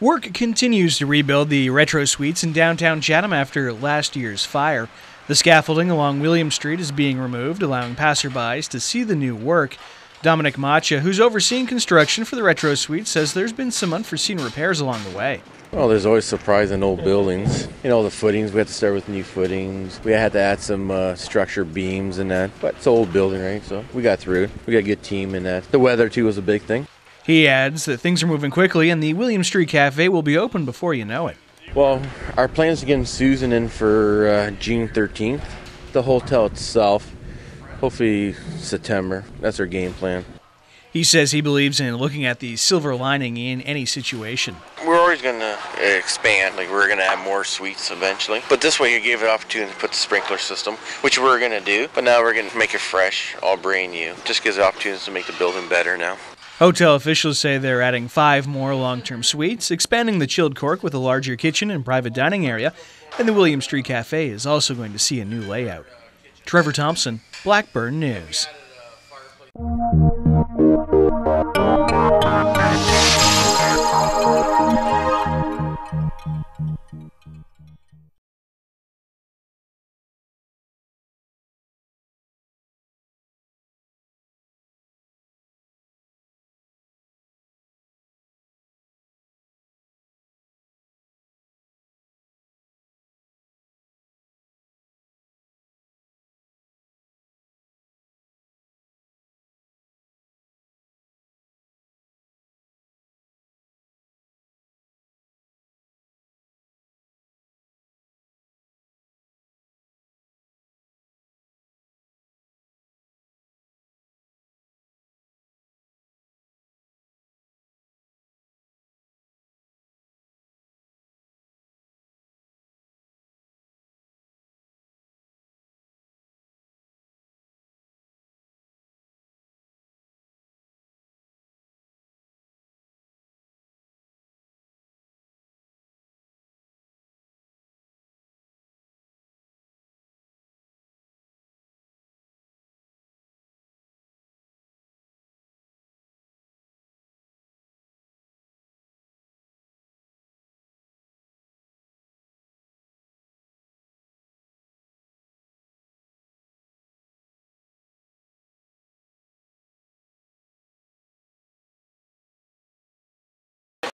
Work continues to rebuild the retro suites in downtown Chatham after last year's fire. The scaffolding along William Street is being removed, allowing passerbys to see the new work. Dominic Macha, who's overseeing construction for the retro suite, says there's been some unforeseen repairs along the way. Well, there's always surprise in old buildings. You know, the footings, we had to start with new footings. We had to add some uh, structure beams and that. But it's an old building, right? So we got through it. We got a good team in that. The weather, too, was a big thing. He adds that things are moving quickly and the William Street Cafe will be open before you know it. Well, our plan is to get Susan in for uh, June 13th. The hotel itself, hopefully September. That's our game plan. He says he believes in looking at the silver lining in any situation. We're always going to expand. Like we're going to have more suites eventually. But this way, you gave it opportunity to put the sprinkler system, which we're going to do. But now we're going to make it fresh, all brand new. Just gives the opportunity to make the building better now. Hotel officials say they're adding five more long term suites, expanding the chilled cork with a larger kitchen and private dining area, and the William Street Cafe is also going to see a new layout. Trevor Thompson, Blackburn News.